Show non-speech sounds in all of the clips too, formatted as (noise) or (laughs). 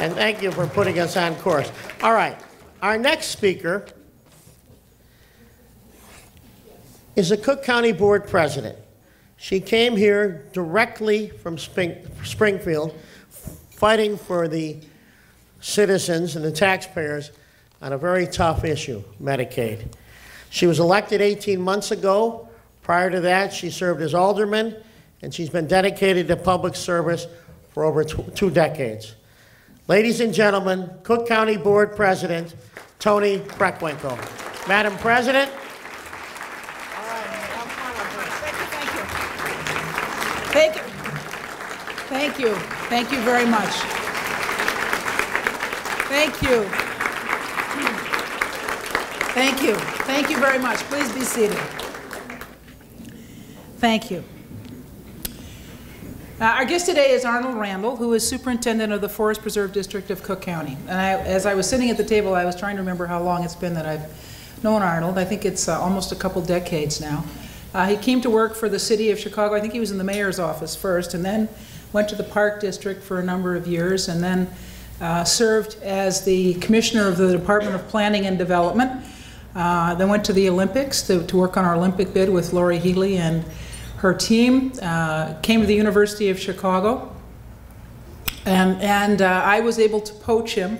And thank you for putting us on course. All right, our next speaker is a Cook County Board President. She came here directly from Spring- Springfield, fighting for the citizens and the taxpayers on a very tough issue, Medicaid. She was elected 18 months ago. Prior to that, she served as alderman, and she's been dedicated to public service for over tw- two decades. Ladies and gentlemen, Cook County Board President Toni Preckwinkle. Madam President, Thank you. Thank you. Thank you very much. Thank you. Thank you. Thank you very much. Please be seated. Thank you. Uh, Our guest today is Arnold Randall, who is Superintendent of the Forest Preserve District of Cook County. And I, as I was sitting at the table, I was trying to remember how long it's been that I've known Arnold. I think it's uh, almost a couple decades now. Uh, He came to work for the city of Chicago. I think he was in the mayor's office first, and then went to the Park District for a number of years, and then uh, served as the commissioner of the Department of Planning and Development. Uh, Then went to the Olympics to, to work on our Olympic bid with Lori Healy and her team. Uh, Came to the University of Chicago, and, and uh, I was able to poach him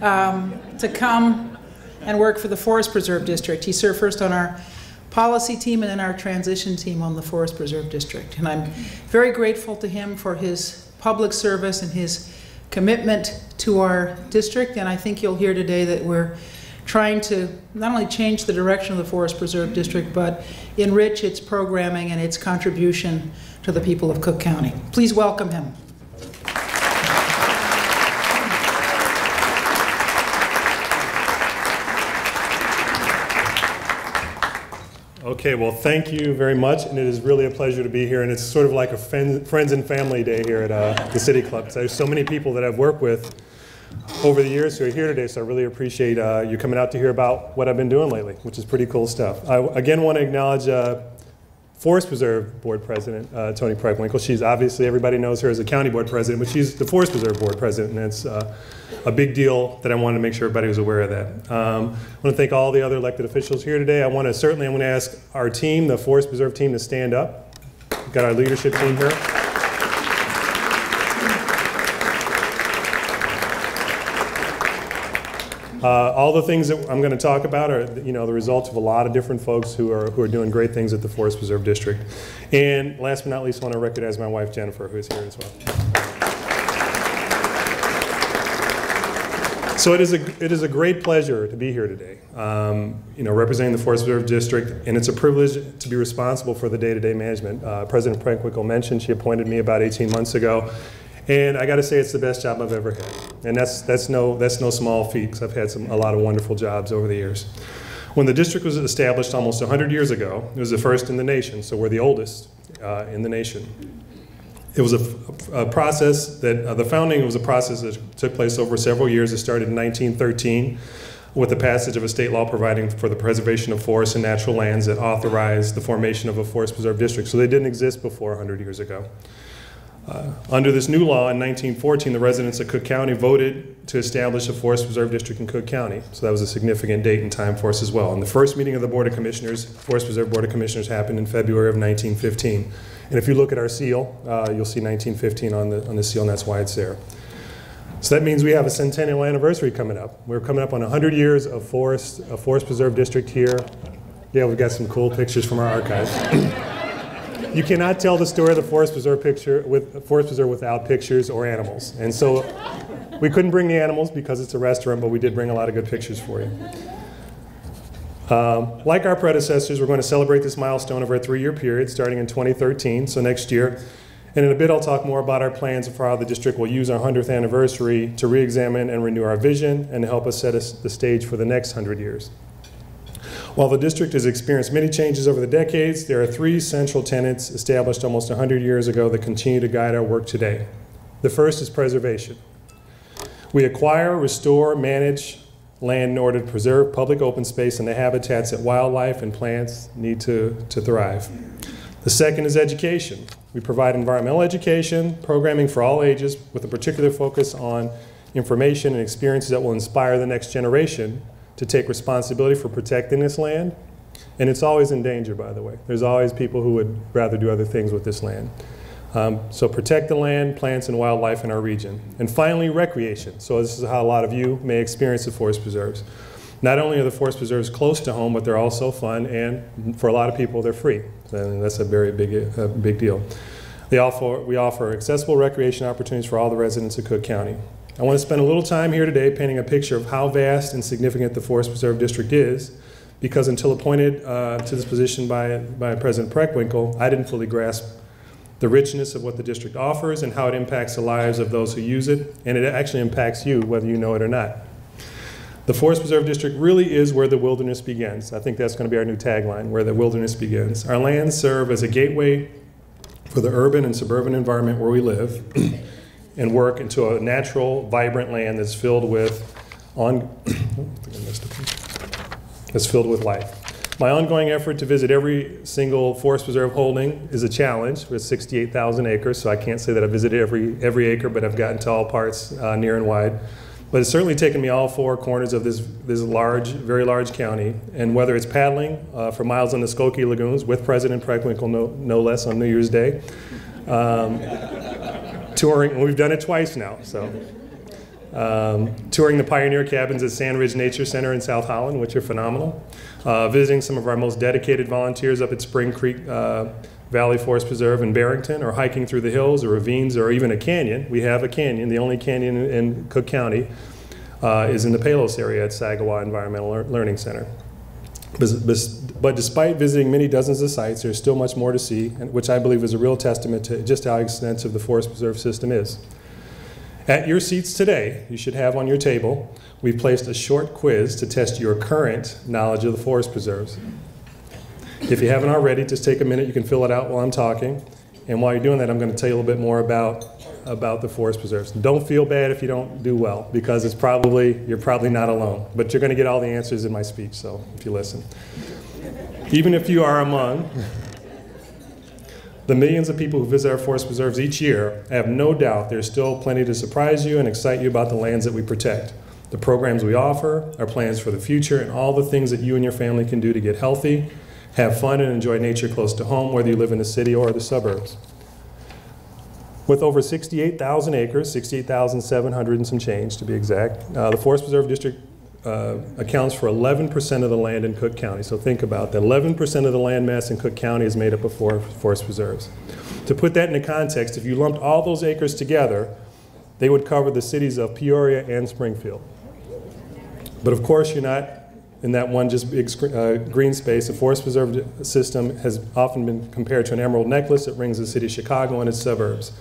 um, to come and work for the Forest Preserve District. He served first on our policy team and then our transition team on the Forest Preserve District. And I'm very grateful to him for his public service and his commitment to our district. And I think you'll hear today that we're trying to not only change the direction of the Forest Preserve District, but enrich its programming and its contribution to the people of Cook County. Please welcome him. Okay, well, thank you very much, and it is really a pleasure to be here. And it's sort of like a friend, friends and family day here at uh, the City Club. So there's so many people that I've worked with over the years who are here today, so I really appreciate uh, you coming out to hear about what I've been doing lately, which is pretty cool stuff. I again want to acknowledge uh, Forest Preserve Board President uh, Toni Preckwinkle. She's obviously everybody knows her as a county board president, but she's the Forest Preserve Board President, and it's uh, a big deal that I wanted to make sure everybody was aware of that. Um, I want to thank all the other elected officials here today. I want to certainly I'm going to ask our team, the Forest Preserve team, to stand up. We've got our leadership team here. Uh, all the things that I'm going to talk about are, you know, the results of a lot of different folks who are who are doing great things at the Forest Preserve District. And last but not least, I want to recognize my wife Jennifer, who is here as well. So it is a it is a great pleasure to be here today. Um, you know, representing the Forest Preserve District, and it's a privilege to be responsible for the day-to-day management. Uh, President Preckwinkle mentioned she appointed me about 18 months ago. And I got to say, it's the best job I've ever had, and that's that's no that's no small feat because I've had some a lot of wonderful jobs over the years. When the district was established almost 100 years ago, it was the first in the nation, so we're the oldest uh, in the nation. It was a, a process that uh, the founding was a process that took place over several years. It started in 1913 with the passage of a state law providing for the preservation of forests and natural lands that authorized the formation of a forest preserve district. So they didn't exist before 100 years ago. Uh, under this new law in 1914, the residents of Cook County voted to establish a forest preserve district in Cook County. So that was a significant date and time for us as well. And the first meeting of the Board of Commissioners, Forest Preserve Board of Commissioners, happened in February of 1915. And if you look at our seal, uh, you'll see 1915 on the on the seal, and that's why it's there. So that means we have a centennial anniversary coming up. We're coming up on 100 years of forest, a forest preserve district here. Yeah, we've got some cool pictures from our archives. You cannot tell the story of the forest preserve picture with forest preserve without pictures or animals. And so we couldn't bring the animals because it's a restaurant, but we did bring a lot of good pictures for you. Um, like our predecessors, we're going to celebrate this milestone over a three-year period starting in 2013, so next year. And in a bit, I'll talk more about our plans for how the district will use our 100th anniversary to re-examine and renew our vision and help us set us the stage for the next 100 years. While the district has experienced many changes over the decades, there are three central tenets established almost 100 years ago that continue to guide our work today. The first is preservation. We acquire, restore, manage land in order to preserve public open space and the habitats that wildlife and plants need to, to thrive. The second is education. We provide environmental education, programming for all ages, with a particular focus on information and experiences that will inspire the next generation to take responsibility for protecting this land. And it's always in danger, by the way. There's always people who would rather do other things with this land. Um, so protect the land, plants, and wildlife in our region. And finally, recreation. So this is how a lot of you may experience the forest preserves. Not only are the forest preserves close to home, but they're also fun, and for a lot of people, they're free. And that's a very big, big deal. Offer, we offer accessible recreation opportunities for all the residents of Cook County. I want to spend a little time here today painting a picture of how vast and significant the Forest Preserve District is, because until appointed uh, to this position by, by President Preckwinkle, I didn't fully grasp the richness of what the district offers and how it impacts the lives of those who use it, and it actually impacts you whether you know it or not. The Forest Preserve District really is where the wilderness begins. I think that's going to be our new tagline, where the wilderness begins. Our lands serve as a gateway for the urban and suburban environment where we live (clears throat) and work into a natural, vibrant land that's filled with on (coughs) that's filled with life. My ongoing effort to visit every single forest preserve holding is a challenge with 68,000 acres, so I can't say that I visited every, every acre, but I've gotten to all parts uh, near and wide. But it's certainly taken me all four corners of this, this large, very large county. And whether it's paddling uh, for miles on the Skokie Lagoons with President Preckwinkle, no, no less, on New Year's Day, um, touring, we've done it twice now, so. Um, touring the pioneer cabins at Sand Ridge Nature Center in South Holland, which are phenomenal. Uh, visiting some of our most dedicated volunteers up at Spring Creek uh, Valley Forest Preserve in Barrington, or hiking through the hills or ravines or even a canyon. We have a canyon, the only canyon in, in Cook County uh, is in the Palos area at Sagawau Environmental Learning Center. But despite visiting many dozens of sites, there's still much more to see, which I believe is a real testament to just how extensive the Forest Preserve system is. At your seats today, you should have on your table, we've placed a short quiz to test your current knowledge of the forest preserves. If you haven't already, just take a minute. You can fill it out while I'm talking. And while you're doing that, I'm going to tell you a little bit more about, about the forest preserves. Don't feel bad if you don't do well, because it's probably, you're probably not alone. But you're going to get all the answers in my speech, so if you listen. Even if you are among the millions of people who visit our forest preserves each year, I have no doubt there's still plenty to surprise you and excite you about the lands that we protect, the programs we offer, our plans for the future, and all the things that you and your family can do to get healthy, have fun, and enjoy nature close to home, whether you live in the city or the suburbs. With over 68,000 acres, 68,700 and some change to be exact, uh, the Forest Preserve District uh, accounts for 11% of the land in Cook County. So think about that. 11% of the land mass in Cook County is made up of forest preserves. To put that into context, if you lumped all those acres together, they would cover the cities of Peoria and Springfield. But of course, you're not in that one just big uh, green space. The forest preserve system has often been compared to an emerald necklace that rings the city of Chicago and its suburbs.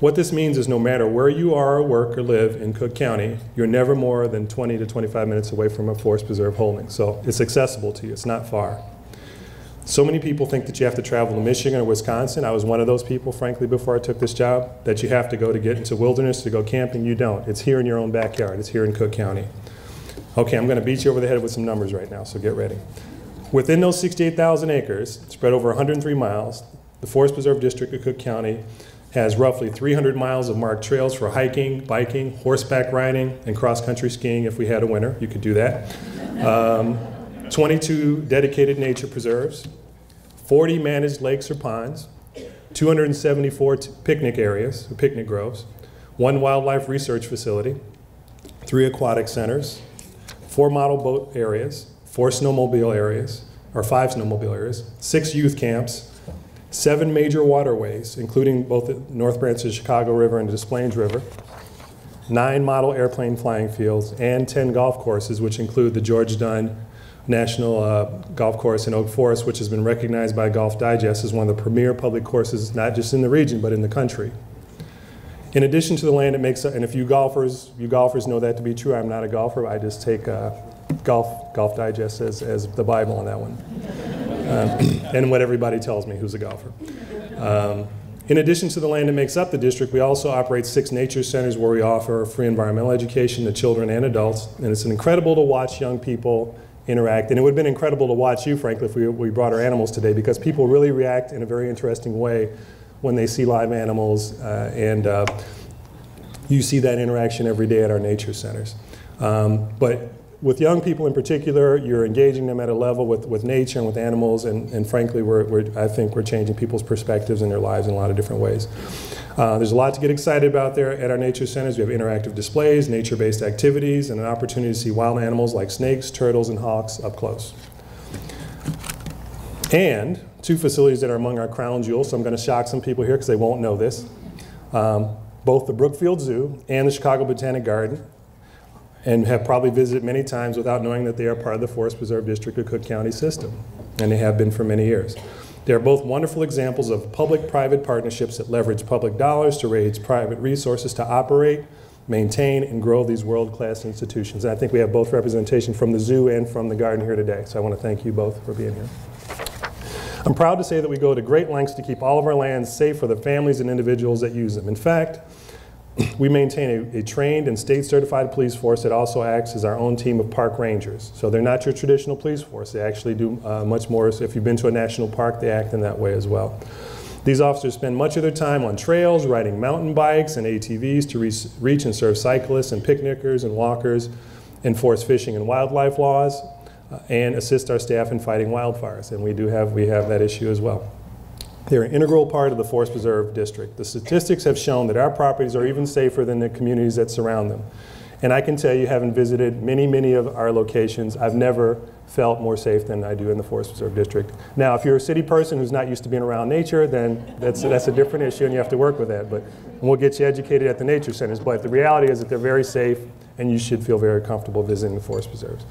What this means is no matter where you are or work or live in Cook County, you're never more than 20 to 25 minutes away from a forest preserve holding. So it's accessible to you, it's not far. So many people think that you have to travel to Michigan or Wisconsin. I was one of those people, frankly, before I took this job, that you have to go to get into wilderness to go camping. You don't. It's here in your own backyard. It's here in Cook County. Okay, I'm going to beat you over the head with some numbers right now, so get ready. Within those 68,000 acres, spread over 103 miles, the Forest Preserve District of Cook County has roughly 300 miles of marked trails for hiking, biking, horseback riding, and cross-country skiing if we had a winter. You could do that. Um, 22 dedicated nature preserves, 40 managed lakes or ponds, 274 picnic areas, or picnic groves, one wildlife research facility, three aquatic centers, four model boat areas, four snowmobile areas, or five snowmobile areas, six youth camps, seven major waterways, including both the North Branch of the Chicago River and the Des Plaines River, nine model airplane flying fields, and 10 golf courses, which include the George Dunne National uh, Golf Course in Oak Forest, which has been recognized by Golf Digest as one of the premier public courses, not just in the region, but in the country. In addition to the land it makes, and if you golfers, you golfers know that to be true, I'm not a golfer, I just take uh, golf, golf Digest as, as the Bible on that one um, (clears throat) and what everybody tells me who's a golfer. Um, in addition to the land that makes up the district, we also operate six nature centers where we offer free environmental education to children and adults. And it's incredible to watch young people interact. And it would have been incredible to watch you, frankly, if we, we brought our animals today, because people really react in a very interesting way when they see live animals. Uh, and uh, You see that interaction every day at our nature centers. Um, but with young people in particular, you're engaging them at a level with, with nature and with animals, and, and frankly, we're, we're, I think we're changing people's perspectives in their lives in a lot of different ways. Uh, there's a lot to get excited about there at our nature centers. We have interactive displays, nature-based activities, and an opportunity to see wild animals like snakes, turtles, and hawks up close. And two facilities that are among our crown jewels, so I'm going to shock some people here because they won't know this. Um, both the Brookfield Zoo and the Chicago Botanic Garden, and have probably visited many times without knowing that they are part of the Forest Preserve District of Cook County system, and they have been for many years. They are both wonderful examples of public-private partnerships that leverage public dollars to raise private resources to operate, maintain, and grow these world-class institutions. And I think we have both representation from the zoo and from the garden here today, so I want to thank you both for being here. I'm proud to say that we go to great lengths to keep all of our lands safe for the families and individuals that use them. In fact, (clears throat) we maintain a, a, trained and state certified police force that also acts as our own team of park rangers. So they're not your traditional police force. They actually do uh, much more. So if you've been to a national park, they act in that way as well. These officers spend much of their time on trails, riding mountain bikes and ATVs to reach, and serve cyclists and picnickers and walkers, enforce fishing and wildlife laws, Uh, and assist our staff in fighting wildfires. And we do have, we have that issue as well. They're an integral part of the Forest Preserve District. The statistics have shown that our properties are even safer than the communities that surround them. And I can tell you, having visited many, many of our locations, I've never felt more safe than I do in the Forest Preserve District. Now, if you're a city person who's not used to being around nature, then that's, that's a different issue and you have to work with that. But we'll get you educated at the nature centers. But the reality is that they're very safe and you should feel very comfortable visiting the forest preserves.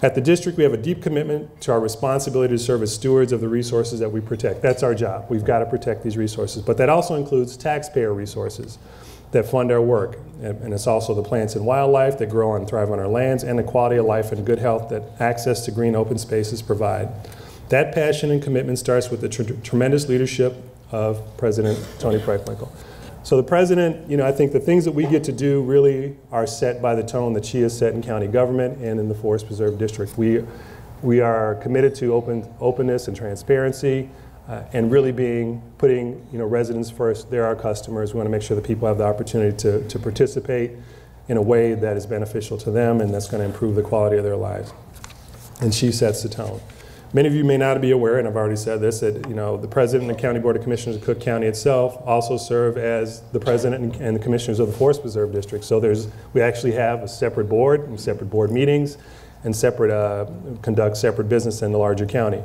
At the district, we have a deep commitment to our responsibility to serve as stewards of the resources that we protect. That's our job. We've got to protect these resources. But that also includes taxpayer resources that fund our work. And it's also the plants and wildlife that grow and thrive on our lands and the quality of life and good health that access to green open spaces provide. That passion and commitment starts with the tr tremendous leadership of President Toni Preckwinkle. So the president, you know, I think the things that we get to do really are set by the tone that she has set in county government and in the Forest Preserve District. We, we are committed to open, openness and transparency uh, and really being, putting, you know, residents first. They're our customers. We want to make sure that people have the opportunity to, to participate in a way that is beneficial to them and that's going to improve the quality of their lives. And she sets the tone. Many of you may not be aware, and I've already said this, that you know the president and the county board of commissioners of Cook County itself also serve as the president and, the commissioners of the Forest Preserve District. So there's we actually have a separate board, and separate board meetings, and separate uh, conduct separate business in the larger county.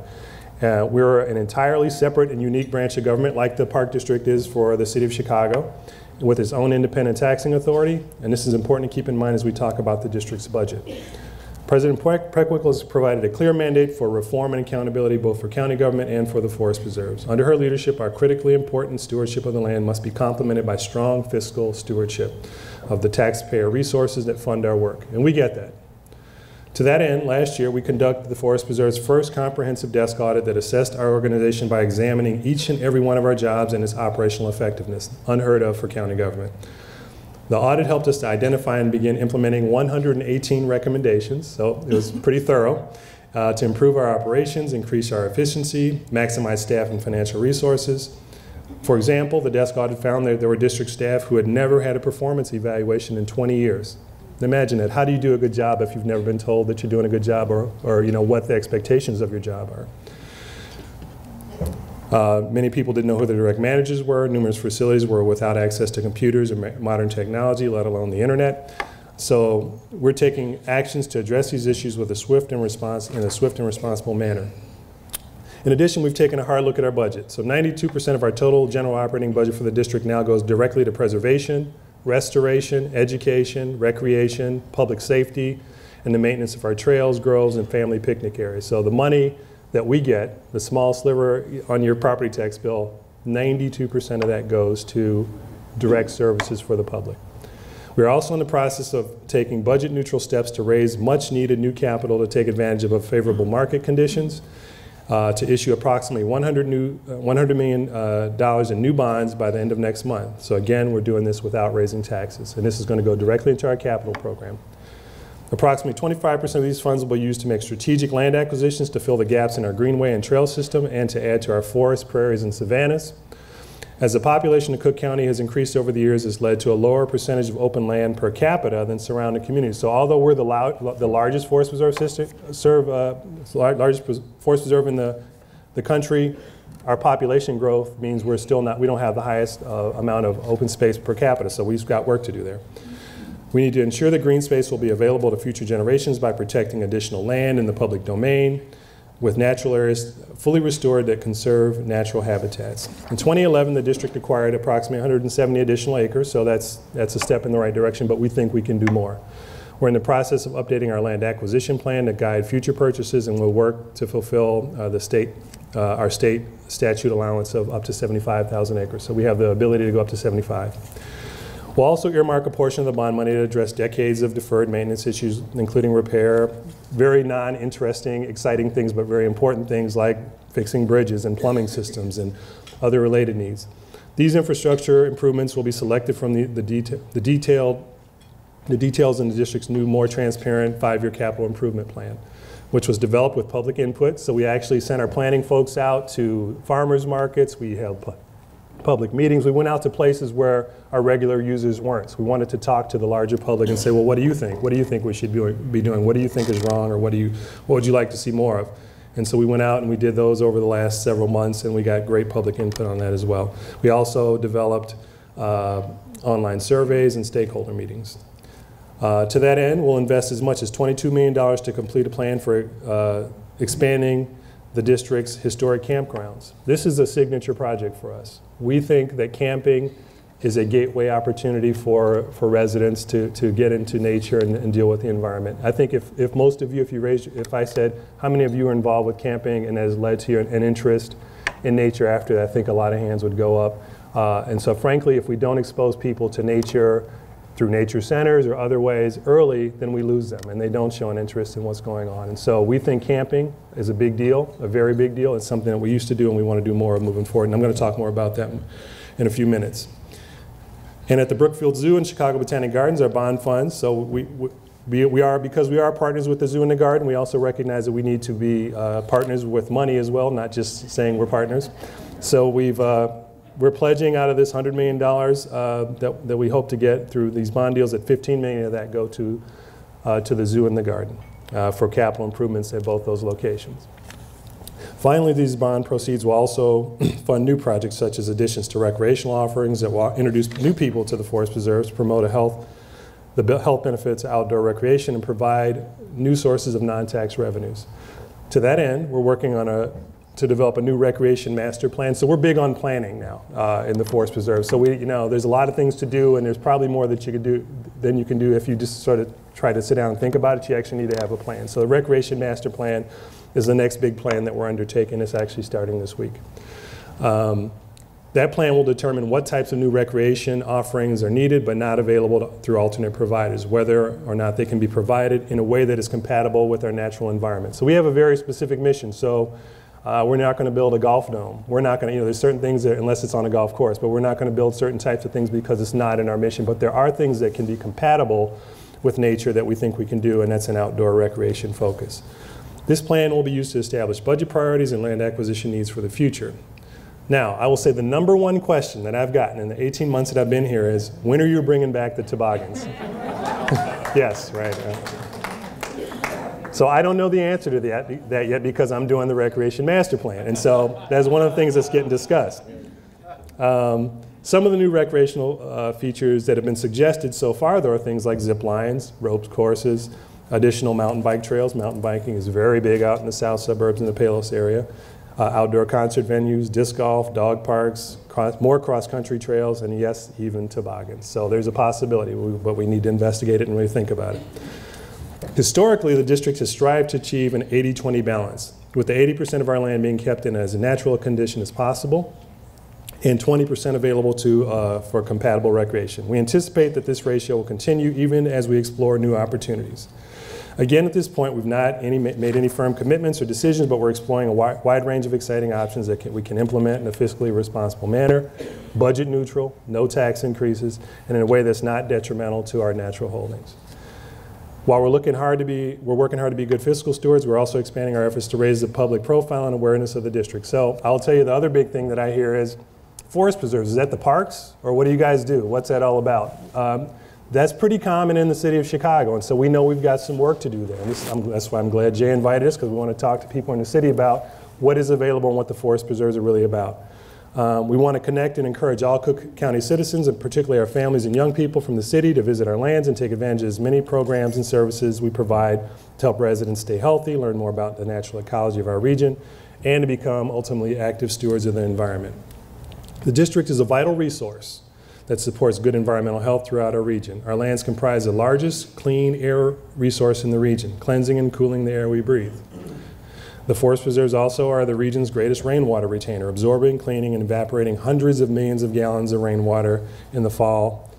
Uh, we're an entirely separate and unique branch of government, like the Park District is for the City of Chicago, with its own independent taxing authority. And this is important to keep in mind as we talk about the district's budget. President Preckwinkle has provided a clear mandate for reform and accountability both for county government and for the forest preserves. Under her leadership, our critically important stewardship of the land must be complemented by strong fiscal stewardship of the taxpayer resources that fund our work. And we get that. To that end, last year we conducted the Forest Preserve's first comprehensive desk audit that assessed our organization by examining each and every one of our jobs and its operational effectiveness, unheard of for county government. The audit helped us to identify and begin implementing 118 recommendations, so it was pretty thorough, uh, to improve our operations, increase our efficiency, maximize staff and financial resources. For example, the desk audit found that there were district staff who had never had a performance evaluation in 20 years. Imagine that. How do you do a good job if you've never been told that you're doing a good job or, or you know, what the expectations of your job are? Uh, many people didn't know who the direct managers were. Numerous facilities were without access to computers or modern technology, let alone the internet. So we're taking actions to address these issues with a swift and response in a swift and responsible manner. In addition, we've taken a hard look at our budget. So 92% of our total general operating budget for the district now goes directly to preservation, restoration, education, recreation, public safety, and the maintenance of our trails, groves, and family picnic areas. So the money that we get, the small sliver on your property tax bill, 92% of that goes to direct services for the public. We're also in the process of taking budget neutral steps to raise much needed new capital to take advantage of favorable market conditions, uh, to issue approximately 100, new, uh, 100 million uh, dollars in new bonds by the end of next month. So again, we're doing this without raising taxes. And this is going to go directly into our capital program. Approximately 25% of these funds will be used to make strategic land acquisitions to fill the gaps in our greenway and trail system and to add to our forests, prairies, and savannas. As the population of Cook County has increased over the years, it's led to a lower percentage of open land per capita than surrounding communities. So although we're the, lou- the largest forest preserve system, serve, uh, largest forest preserve in the, the country, our population growth means we're still not, we don't have the highest uh, amount of open space per capita, so we've got work to do there. We need to ensure that green space will be available to future generations by protecting additional land in the public domain with natural areas fully restored that conserve natural habitats. In 2011, the district acquired approximately 170 additional acres, so that's, that's a step in the right direction, but we think we can do more. We're in the process of updating our land acquisition plan to guide future purchases, and we'll work to fulfill uh, the state, uh, our state statute allowance of up to 75,000 acres. So we have the ability to go up to 75. We'll also earmark a portion of the bond money to address decades of deferred maintenance issues, including repair, very non-interesting, exciting things, but very important things like fixing bridges and plumbing systems and other related needs. These infrastructure improvements will be selected from the, the, deta- the detailed, the details in the district's new, more transparent five-year capital improvement plan, which was developed with public input. So we actually sent our planning folks out to farmers markets. We pu- public meetings. We went out to places where our regular users weren't. So we wanted to talk to the larger public and say, well, what do you think? What do you think we should be, doing? What do you think is wrong, or what do you, what would you like to see more of? And so we went out and we did those over the last several months, and we got great public input on that as well. We also developed uh, online surveys and stakeholder meetings. Uh, to that end, we'll invest as much as $22 million to complete a plan for uh, expanding the district's historic campgrounds. This is a signature project for us. We think that camping is a gateway opportunity for, for residents to, to get into nature and, and deal with the environment. I think if, if most of you, if you raised, if I said, how many of you are involved with camping and has led to your, an interest in nature after that, I think a lot of hands would go up. Uh, and so frankly, if we don't expose people to nature through nature centers or other ways early, then we lose them and they don't show an interest in what's going on. And so we think camping is a big deal, a very big deal. It's something that we used to do and we want to do more of moving forward. And I'm going to talk more about that in a few minutes. And at the Brookfield Zoo and Chicago Botanic Gardens, our bond funds, so we, we, we are, because we are partners with the zoo and the garden, we also recognize that we need to be uh, partners with money as well, not just saying we're partners. So we've, uh, we're pledging out of this $100 million uh, that, that we hope to get through these bond deals, that 15 million of that go to, uh, to the zoo and the garden uh, for capital improvements at both those locations. Finally, these bond proceeds will also (clears throat) fund new projects such as additions to recreational offerings that will introduce new people to the forest preserves, promote a health, the health benefits of outdoor recreation, and provide new sources of non-tax revenues. To that end, we're working on a to develop a new recreation master plan. So we're big on planning now uh, in the forest preserve. So we, you know, there's a lot of things to do, and there's probably more that you could do than you can do if you just sort of try to sit down and think about it. You actually need to have a plan. So the recreation master plan is the next big plan that we're undertaking. It's actually starting this week. Um, that plan will determine what types of new recreation offerings are needed but not available to, through alternate providers, whether or not they can be provided in a way that is compatible with our natural environment. So we have a very specific mission. So uh, we're not going to build a golf dome. We're not going to, you know, there's certain things that, unless it's on a golf course, but we're not going to build certain types of things because it's not in our mission. But there are things that can be compatible with nature that we think we can do, and that's an outdoor recreation focus. This plan will be used to establish budget priorities and land acquisition needs for the future. Now, I will say the number one question that I've gotten in the 18 months that I've been here is, when are you bringing back the toboggans? (laughs) yes, right. right. So I don't know the answer to that, that yet because I'm doing the recreation master plan. And so that's one of the things that's getting discussed. Um, some of the new recreational uh, features that have been suggested so far, though, are things like zip lines, ropes courses, additional mountain bike trails. Mountain biking is very big out in the south suburbs in the Palos area. Uh, outdoor concert venues, disc golf, dog parks, cross, more cross-country trails, and yes, even toboggans. So there's a possibility, but we need to investigate it and really think about it. Historically, the district has strived to achieve an 80-20 balance, with the 80% of our land being kept in as natural a condition as possible and 20% available to, uh, for compatible recreation. We anticipate that this ratio will continue even as we explore new opportunities. Again, at this point, we've not any, made any firm commitments or decisions, but we're exploring a wide, wide range of exciting options that can, we can implement in a fiscally responsible manner, budget neutral, no tax increases, and in a way that's not detrimental to our natural holdings. While we're looking hard to be, we're working hard to be good fiscal stewards, we're also expanding our efforts to raise the public profile and awareness of the district. So I'll tell you the other big thing that I hear is forest preserves? Is that the parks? Or what do you guys do? What's that all about? Um, that's pretty common in the city of Chicago, and so we know we've got some work to do there. This, that's why I'm glad Jay invited us, because we want to talk to people in the city about what is available and what the forest preserves are really about. Um, we want to connect and encourage all Cook County citizens, and particularly our families and young people from the city, to visit our lands and take advantage of as many programs and services we provide to help residents stay healthy, learn more about the natural ecology of our region, and to become ultimately active stewards of the environment. The district is a vital resource that supports good environmental health throughout our region. Our lands comprise the largest clean air resource in the region, cleansing and cooling the air we breathe. The forest preserves also are the region's greatest rainwater retainer, absorbing, cleaning, and evaporating hundreds of millions of gallons of rainwater in the fall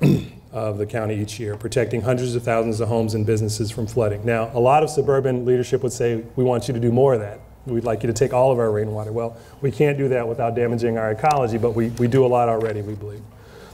(clears throat) of the county each year, protecting hundreds of thousands of homes and businesses from flooding. Now, a lot of suburban leadership would say, we want you to do more of that. We'd like you to take all of our rainwater. Well, we can't do that without damaging our ecology, but we, we do a lot already, we believe.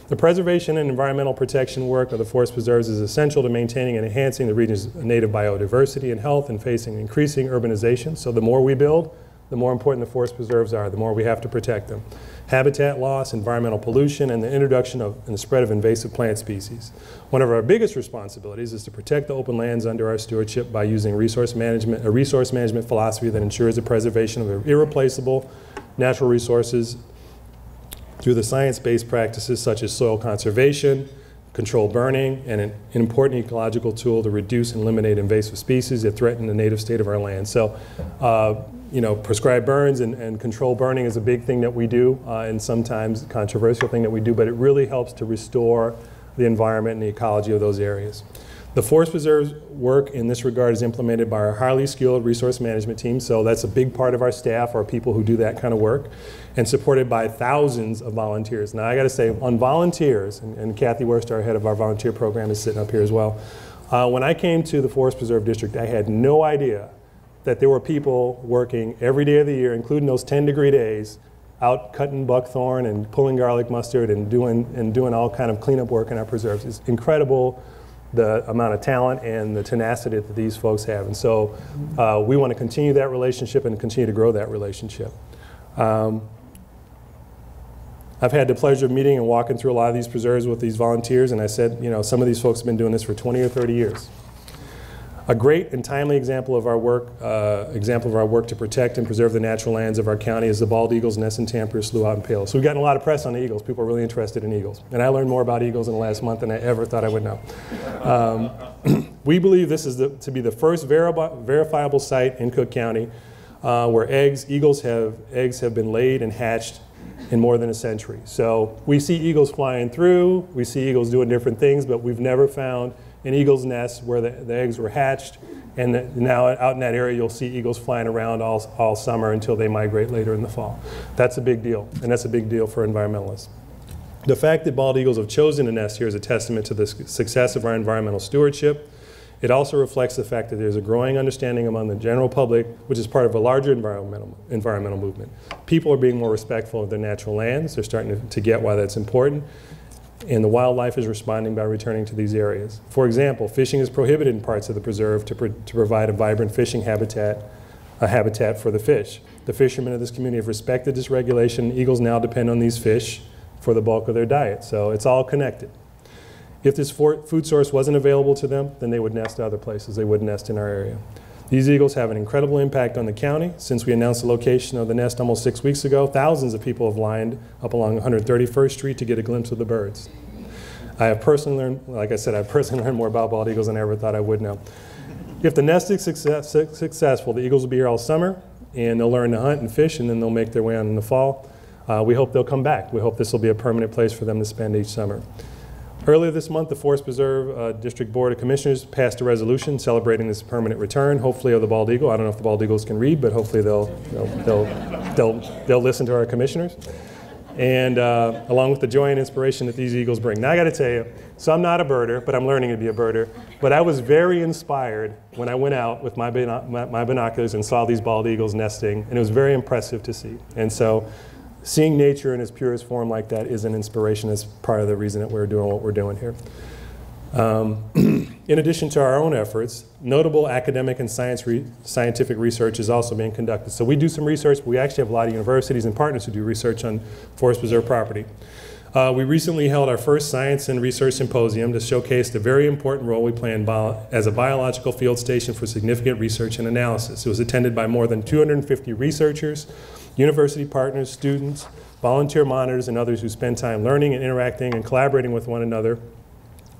The preservation and environmental protection work of the forest preserves is essential to maintaining and enhancing the region's native biodiversity and health and facing increasing urbanization. So the more we build, the more important the forest preserves are, the more we have to protect them. Habitat loss, environmental pollution, and the introduction of and the spread of invasive plant species. One of our biggest responsibilities is to protect the open lands under our stewardship by using resource management, a resource management philosophy that ensures the preservation of irreplaceable natural resources through the science-based practices such as soil conservation, controlled burning, and an, an, important ecological tool to reduce and eliminate invasive species that threaten the native state of our land. So, uh, you know, prescribed burns and, and controlled burning is a big thing that we do, uh, and sometimes controversial thing that we do, but it really helps to restore the environment and the ecology of those areas. The Forest Preserves work in this regard is implemented by our highly skilled resource management team, so that's a big part of our staff are people who do that kind of work, and supported by thousands of volunteers. Now I got to say, on volunteers, and, and Kathy Wurst, our head of our volunteer program, is sitting up here as well. Uh, when I came to the Forest Preserve District, I had no idea that there were people working every day of the year, including those 10 degree days, out cutting buckthorn and pulling garlic mustard and doing, and doing all kind of cleanup work in our preserves. It's incredible the amount of talent and the tenacity that these folks have. And so uh, we want to continue that relationship and continue to grow that relationship. Um, I've had the pleasure of meeting and walking through a lot of these preserves with these volunteers, and I said, you know, some of these folks have been doing this for 20 or 30 years. A great and timely example of our work, uh, example of our work to protect and preserve the natural lands of our county is the bald eagles nest in Tampier, Slough, and Palos. So we've gotten a lot of press on the eagles. People are really interested in eagles. And I learned more about eagles in the last month than I ever thought I would know. Um, (clears throat) we believe this is the, to be the first verifiable site in Cook County uh, where eggs, eagles have, eggs have been laid and hatched in more than a century. So we see eagles flying through, we see eagles doing different things, but we've never found an eagle's nest where the, the eggs were hatched. And the, now out in that area, you'll see eagles flying around all, all summer until they migrate later in the fall. That's a big deal, and that's a big deal for environmentalists. The fact that bald eagles have chosen to nest here is a testament to the success of our environmental stewardship. It also reflects the fact that there's a growing understanding among the general public, which is part of a larger environmental, environmental movement. People are being more respectful of their natural lands. They're starting to, to get why that's important and the wildlife is responding by returning to these areas. For example, fishing is prohibited in parts of the preserve to, pro to provide a vibrant fishing habitat, a habitat for the fish. The fishermen of this community have respected this regulation. Eagles now depend on these fish for the bulk of their diet, so it's all connected. If this food source wasn't available to them, then they would nest other places. They wouldn't nest in our area. These eagles have an incredible impact on the county. Since we announced the location of the nest almost six weeks ago, thousands of people have lined up along 131st Street to get a glimpse of the birds. I have personally learned, like I said, I've personally (laughs) learned more about bald eagles than I ever thought I would know. If the nest is success, successful, the eagles will be here all summer, and they'll learn to hunt and fish, and then they'll make their way on in the fall. Uh, we hope they'll come back. We hope this will be a permanent place for them to spend each summer. Earlier this month, the Forest Preserve uh, District Board of Commissioners passed a resolution celebrating this permanent return, hopefully of the bald eagle. I don't know if the bald eagles can read, but hopefully they'll, they'll, they'll, they'll, they'll listen to our commissioners. And uh, along with the joy and inspiration that these eagles bring. Now I got to tell you, so I'm not a birder, but I'm learning to be a birder. But I was very inspired when I went out with my, my, my binoculars and saw these bald eagles nesting, and it was very impressive to see. And so seeing nature in its purest form like that is an inspiration as part of the reason that we're doing what we're doing here. Um, (clears throat) In addition to our own efforts, notable academic and science re- scientific research is also being conducted. So we do some research, but we actually have a lot of universities and partners who do research on forest preserve property. Uh, we recently held our first science and research symposium to showcase the very important role we play as a biological field station for significant research and analysis. It was attended by more than 250 researchers, university partners, students, volunteer monitors, and others who spend time learning and interacting and collaborating with one another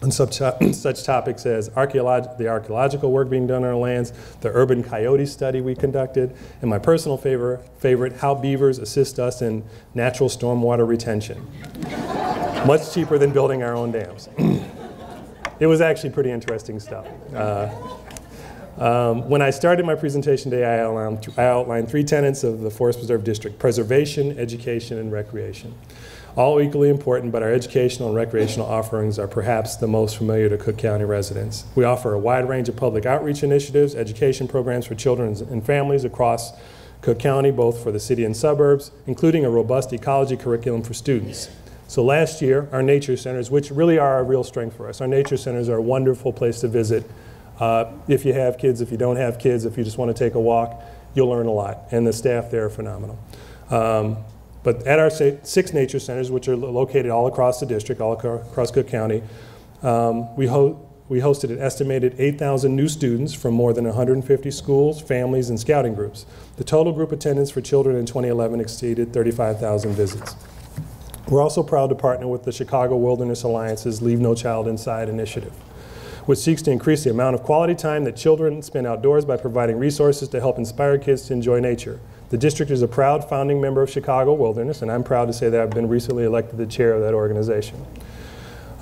on such, (clears throat) such topics as archeolog- the archaeological work being done on our lands, the urban coyote study we conducted, and my personal favor, favorite, how beavers assist us in natural stormwater retention. (laughs) Much cheaper than building our own dams. (clears throat) it was actually pretty interesting stuff. Uh, um, when I started my presentation today, I outlined, I outlined three tenets of the Forest Preserve District preservation, education, and recreation all equally important, but our educational and recreational offerings are perhaps the most familiar to Cook County residents. We offer a wide range of public outreach initiatives, education programs for children and families across Cook County, both for the city and suburbs, including a robust ecology curriculum for students. So last year, our nature centers, which really are a real strength for us, our nature centers are a wonderful place to visit. Uh, if you have kids, if you don't have kids, if you just want to take a walk, you'll learn a lot. And the staff there are phenomenal. Um, but at our six nature centers, which are located all across the district, all across Cook County, um, we, ho we hosted an estimated 8,000 new students from more than 150 schools, families, and scouting groups. The total group attendance for children in 2011 exceeded 35,000 visits. We're also proud to partner with the Chicago Wilderness Alliance's Leave No Child Inside initiative, which seeks to increase the amount of quality time that children spend outdoors by providing resources to help inspire kids to enjoy nature. The district is a proud founding member of Chicago Wilderness, and I'm proud to say that I've been recently elected the chair of that organization.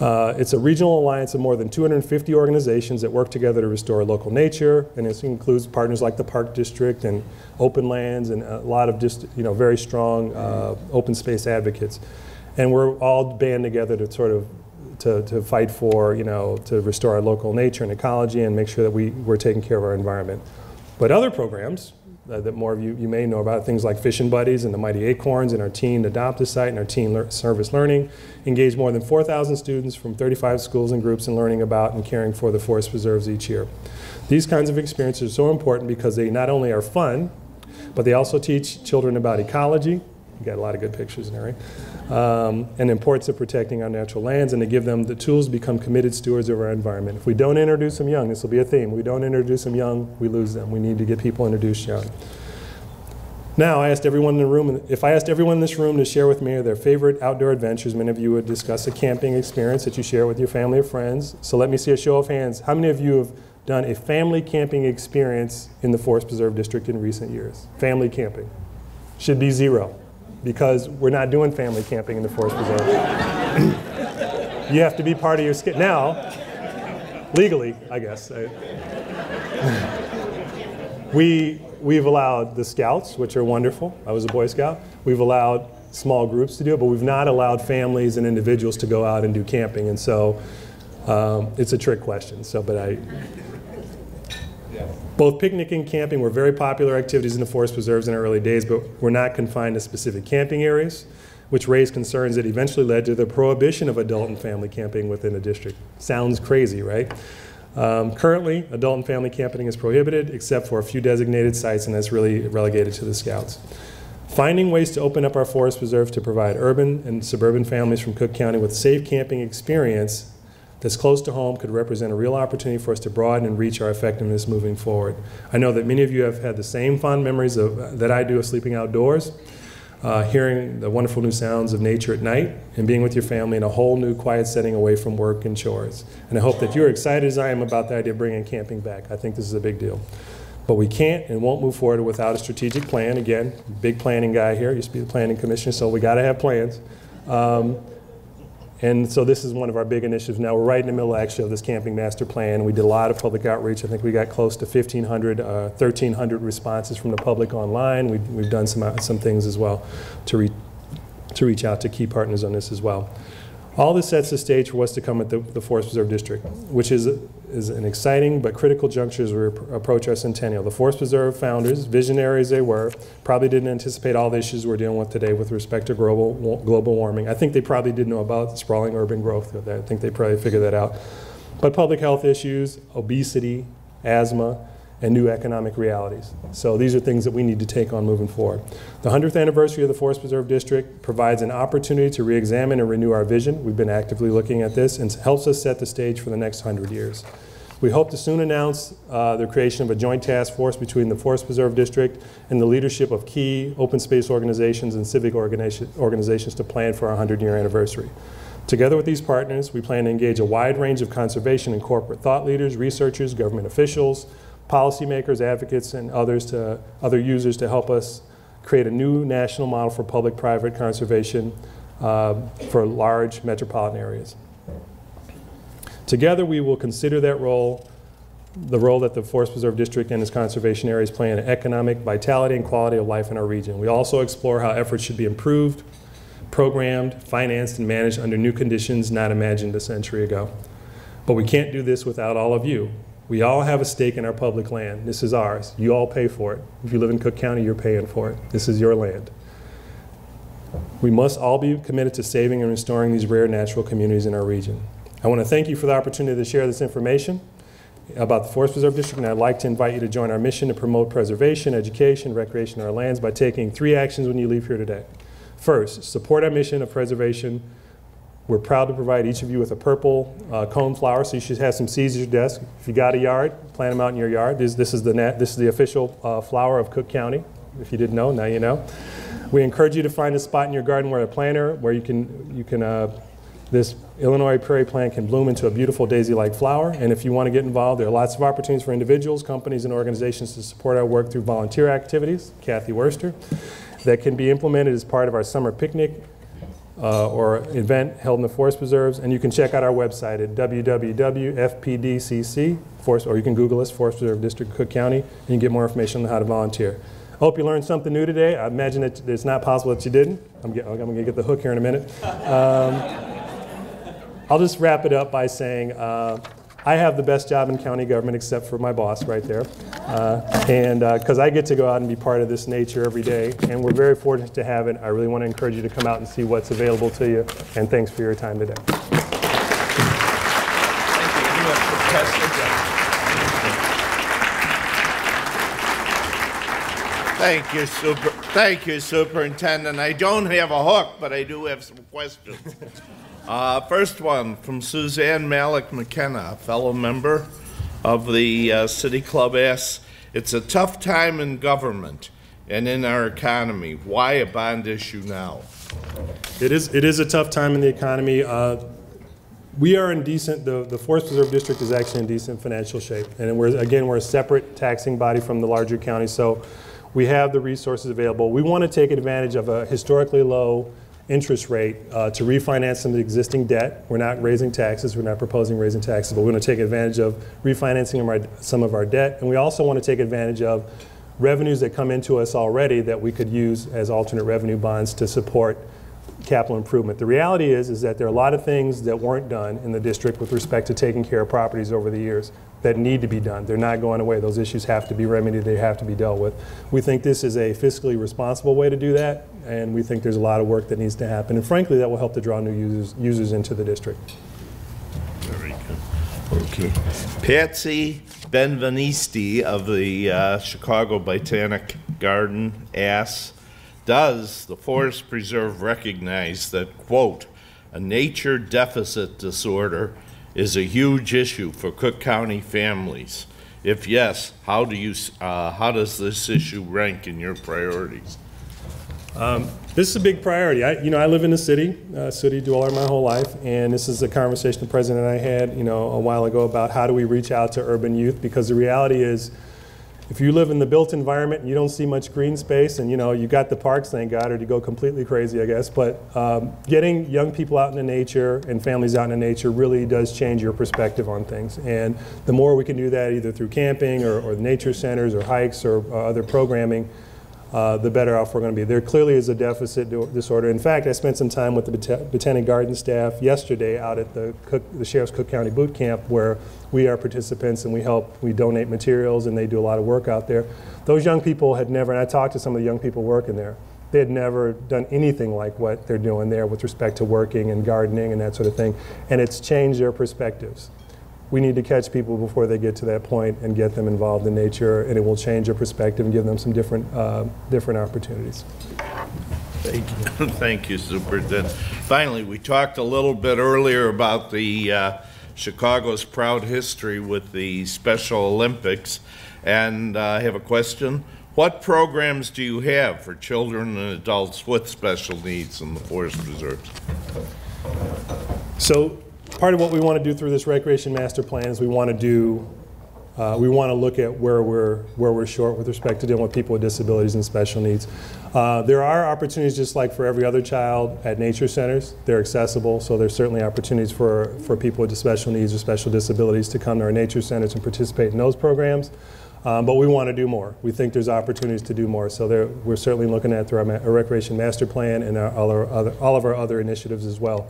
Uh, it's a regional alliance of more than 250 organizations that work together to restore local nature, and it includes partners like the Park District and Open Lands and a lot of just you know very strong uh, open space advocates. And we're all band together to sort of to, to fight for you know to restore our local nature and ecology and make sure that we, we're taking care of our environment. But other programs, uh, that more of you, you may know about, things like Fishing Buddies and the Mighty Acorns and our Teen Adopt a Site and our Teen Lear Service Learning engage more than 4,000 students from 35 schools and groups in learning about and caring for the forest preserves each year. These kinds of experiences are so important because they not only are fun, but they also teach children about ecology, you got a lot of good pictures in there, right? Um, and importance of protecting our natural lands and to give them the tools to become committed stewards of our environment. If we don't introduce them young, this will be a theme. We don't introduce them young, we lose them. We need to get people introduced young. Now, I asked everyone in the room, if I asked everyone in this room to share with me their favorite outdoor adventures, many of you would discuss a camping experience that you share with your family or friends. So let me see a show of hands. How many of you have done a family camping experience in the Forest Preserve District in recent years? Family camping. Should be zero because we're not doing family camping in the forest preserve. (clears throat) you have to be part of your skit now, legally, I guess. (laughs) we we've allowed the scouts, which are wonderful. I was a Boy Scout. We've allowed small groups to do it, but we've not allowed families and individuals to go out and do camping. And so um, it's a trick question. So, but I, both picnicking and camping were very popular activities in the forest preserves in our early days, but were not confined to specific camping areas, which raised concerns that eventually led to the prohibition of adult and family camping within a district. Sounds crazy, right? Um, currently, adult and family camping is prohibited except for a few designated sites, and that's really relegated to the scouts. Finding ways to open up our forest preserve to provide urban and suburban families from Cook County with safe camping experience that's close to home could represent a real opportunity for us to broaden and reach our effectiveness moving forward. I know that many of you have had the same fond memories of, that I do of sleeping outdoors, uh, hearing the wonderful new sounds of nature at night, and being with your family in a whole new quiet setting away from work and chores. And I hope that you're excited as I am about the idea of bringing camping back. I think this is a big deal. But we can't and won't move forward without a strategic plan. Again, big planning guy here, used to be the planning commissioner, so we got to have plans. Um, and so this is one of our big initiatives now. We're right in the middle actually of this camping master plan. We did a lot of public outreach. I think we got close to 1,500, uh, 1,300 responses from the public online. We, we've done some, uh, some things as well to, re, to reach out to key partners on this as well. All this sets the stage for what's to come at the, the Forest Preserve District, which is, is an exciting but critical juncture as we approach our centennial. The Forest Preserve founders, visionaries they were, probably didn't anticipate all the issues we're dealing with today with respect to global, global warming. I think they probably did know about sprawling urban growth. I think they probably figured that out. but public health issues, obesity, asthma, and new economic realities. So these are things that we need to take on moving forward. The 100th anniversary of the Forest Preserve District provides an opportunity to re-examine and renew our vision. We've been actively looking at this and helps us set the stage for the next 100 years. We hope to soon announce uh, the creation of a joint task force between the Forest Preserve District and the leadership of key open space organizations and civic organization- organizations to plan for our 100-year anniversary. Together with these partners, we plan to engage a wide range of conservation and corporate thought leaders, researchers, government officials, policymakers, advocates, and others to other users to help us create a new national model for public-private conservation uh, for large metropolitan areas. Together, we will consider that role, the role that the Forest Preserve District and its conservation areas play in economic vitality and quality of life in our region. We also explore how efforts should be improved, programmed, financed, and managed under new conditions not imagined a century ago. But we can't do this without all of you. We all have a stake in our public land. This is ours. You all pay for it. If you live in Cook County, you're paying for it. This is your land. We must all be committed to saving and restoring these rare natural communities in our region. I want to thank you for the opportunity to share this information about the Forest Preserve District, and I'd like to invite you to join our mission to promote preservation, education, recreation in our lands by taking three actions when you leave here today. First, support our mission of preservation. We're proud to provide each of you with a purple uh, cone flower, so you should have some seeds at your desk. If you got a yard, plant them out in your yard. This, this is the this is the official uh, flower of Cook County. If you didn't know, now you know. We encourage you to find a spot in your garden where a planter, where you can you can uh, this Illinois prairie plant can bloom into a beautiful daisy-like flower. And if you want to get involved, there are lots of opportunities for individuals, companies, and organizations to support our work through volunteer activities. Kathy Worster that can be implemented as part of our summer picnic uh, or event held in the forest preserves. And you can check out our website at www.fpdcc, forest, or you can Google us, Forest Preserve District, Cook County, and you can get more information on how to volunteer. I hope you learned something new today. I imagine that it's not possible that you didn't. I'm, get, I'm going to get the hook here in a minute. Um, I'll just wrap it up by saying uh, I have the best job in county government except for my boss right there. Uh, and because uh, I get to go out and be part of this nature every day, and we're very fortunate to have it. I really want to encourage you to come out and see what's available to you. And thanks for your time today. Thank you, super. Thank you, Superintendent. I don't have a hook, but I do have some questions. Uh, first one from Suzanne Malec-McKenna, a fellow member of the uh, City Club asks, It's a tough time in government and in our economy. Why a bond issue now? It is, it is a tough time in the economy. Uh, we are in decent, the, the Forest Preserve District is actually in decent financial shape. And we're, again, we're a separate taxing body from the larger county, so we have the resources available. We want to take advantage of a historically low interest rate uh, to refinance some of the existing debt. We're not raising taxes, we're not proposing raising taxes, but we're going to take advantage of refinancing some of our debt. And we also want to take advantage of revenues that come into us already that we could use as alternate revenue bonds to support capital improvement. The reality is, is that there are a lot of things that weren't done in the district with respect to taking care of properties over the years that need to be done. They're not going away. Those issues have to be remedied. They have to be dealt with. We think this is a fiscally responsible way to do that, and we think there's a lot of work that needs to happen. And frankly, that will help to draw new users, users into the district. Very good. Okay. Patsy Benveniste of the uh, Chicago Botanic Garden asks, does the Forest Preserve recognize that, quote, a nature deficit disorder is a huge issue for Cook County families? If yes, how do you, uh, how does this issue rank in your priorities? Um, this is a big priority. I, you know, I live in the city, uh, city dweller my whole life, and this is a conversation the president and I had, you know, a while ago about how do we reach out to urban youth because the reality is if you live in the built environment and you don't see much green space and you know you got the parks thank god or you go completely crazy i guess but um, getting young people out into nature and families out into nature really does change your perspective on things and the more we can do that either through camping or, or nature centers or hikes or uh, other programming uh, the better off we're going to be. There clearly is a deficit disorder. In fact, I spent some time with the Bot Botanic Garden staff yesterday out at the, Cook, the Sheriff's Cook County Boot Camp where we are participants and we help, we donate materials and they do a lot of work out there. Those young people had never, and I talked to some of the young people working there, they had never done anything like what they're doing there with respect to working and gardening and that sort of thing. And it's changed their perspectives we need to catch people before they get to that point and get them involved in nature, and it will change their perspective and give them some different, uh, different opportunities. Thank you. (laughs) Thank you, Superintendent. Finally, we talked a little bit earlier about the uh, Chicago's proud history with the Special Olympics, and uh, I have a question. What programs do you have for children and adults with special needs in the Forest Preserves? So part of what we want to do through this recreation master plan is we want to do, uh, we want to look at where we're, where we're short with respect to dealing with people with disabilities and special needs. Uh, There are opportunities, just like for every other child, at nature centers. They're accessible, so there's certainly opportunities for, for people with special needs or special disabilities to come to our nature centers and participate in those programs. Um, But we want to do more. We think there's opportunities to do more. So there, we're certainly looking at through our ma- our recreation master plan and our, all our other, all of our other initiatives as well.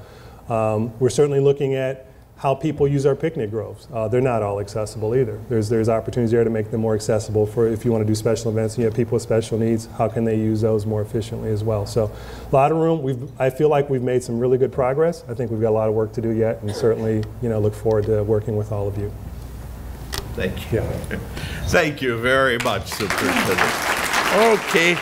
Um, We're certainly looking at how people use our picnic groves. Uh, They're not all accessible either. There's, there's opportunities there to make them more accessible for if you want to do special events and you have people with special needs, how can they use those more efficiently as well? So a lot of room. We've, I feel like we've made some really good progress. I think we've got a lot of work to do yet and certainly, you know, look forward to working with all of you. Thank you. Yeah. (laughs) Thank you very much, Superintendent. Okay.